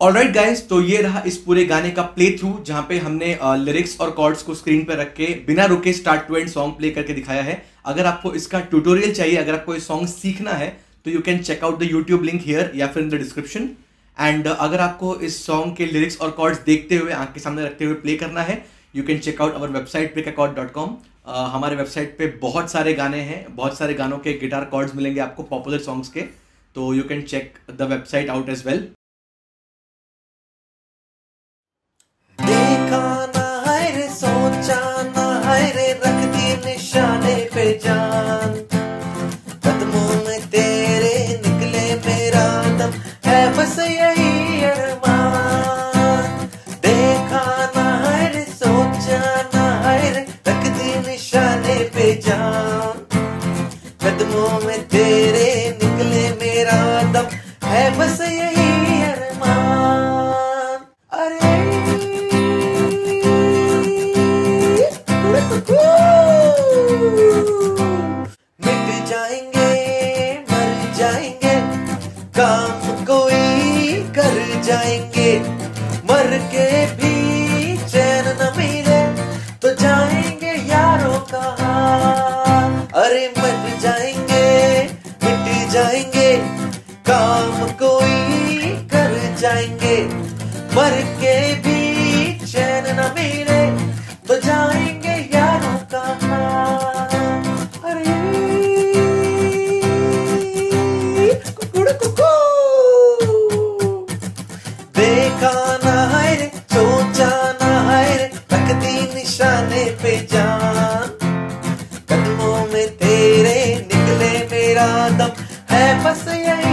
Alright guys तो ये रहा इस पूरे गाने का प्ले थ्रू जहाँ पे हमने लिरिक्स और कॉर्ड्स को स्क्रीन पर रख के बिना रुके start to end song play करके दिखाया है। अगर आपको इसका ट्यूटोरियल चाहिए, अगर आपको ये सॉन्ग सीखना है तो you can check out the YouTube link here या फिर इन द डिस्क्रिप्शन एंड अगर आपको इस सॉन्ग के लिरिक्स और कॉर्ड्स देखते हुए, आँख के सामने रखते हुए प्ले करना है you can check out our website Pickachord dot com हमारे वेबसाइट पे बहुत सारे गाने हैं, बहुत सारे गानों के गिटार कॉर्ड्स मिलेंगे आपको पॉपुलर सॉन्ग्स के तो you can check the website out as well कदमों में तेरे निकले मेरा दम है बस यही अरमान। अरे। मिट जाएँगे, मर जाएँगे, काम कोई कर जाएँगे, मर के भी जाएँगे, काम कोई कर जाएँगे। मर के भी चैन न मिले तो जाएँगे यारों का अरे है है निशाने जान। में तेरे निकले मेरा दम É, passei aí.